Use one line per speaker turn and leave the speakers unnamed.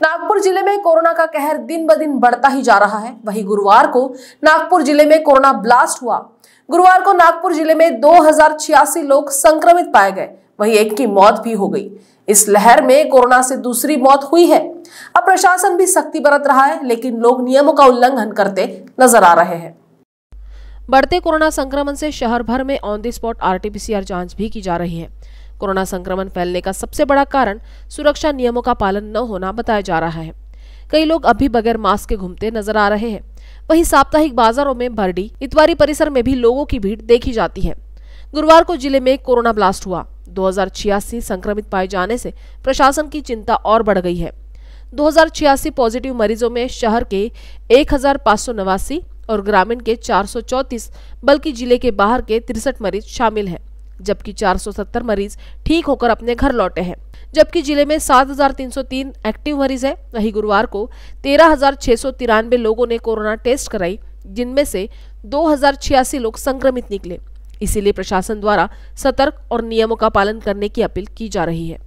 नागपुर ज़िले में कोरोना का कहर दिन ब दिन बढ़ता ही जा रहा है। वहीं गुरुवार को नागपुर ज़िले में कोरोना ब्लास्ट हुआ। गुरुवार को नागपुर ज़िले में दो हज़ार छियासी लोग संक्रमित पाए गए। वहीं एक की मौत भी हो गई। इस लहर में कोरोना से दूसरी मौत हुई है। अब प्रशासन भी सख्ती बरत रहा है, लेकिन लोग नियमों का उल्लंघन करते नज़र आ रहे हैं।
बढ़ते कोरोना संक्रमण से शहर भर में ऑन द स्पॉट आरटीपीसीआर जाँच भी की जा रही है। कोरोना संक्रमण फैलने का सबसे बड़ा कारण सुरक्षा नियमों का पालन न होना बताया जा रहा है। कई लोग अभी बगैर मास्क के घूमते नज़र आ रहे हैं। वहीं साप्ताहिक बाजारों में भरडी, इतवारी परिसर में भी लोगों की भीड़ देखी जाती है। गुरुवार को ज़िले में कोरोना ब्लास्ट हुआ। दो हज़ार छियासी संक्रमित पाए जाने से प्रशासन की चिंता और बढ़ गई है। दो हज़ार छियासी पॉजिटिव मरीजों में शहर के एक हज़ार पाँच सौ नवासी और ग्रामीण के 434 बल्कि ज़िले के बाहर के तिरसठ मरीज़ शामिल हैं। जबकि 470 मरीज़ ठीक होकर अपने घर लौटे हैं। जबकि ज़िले में 7,303 एक्टिव मरीज़ है। वहीं गुरुवार को तेरह लोगों ने कोरोना टेस्ट कराई जिनमें से दो हज़ार छियासी लोग संक्रमित निकले। इसीलिए प्रशासन द्वारा सतर्क और नियमों का पालन करने की अपील की जा रही है।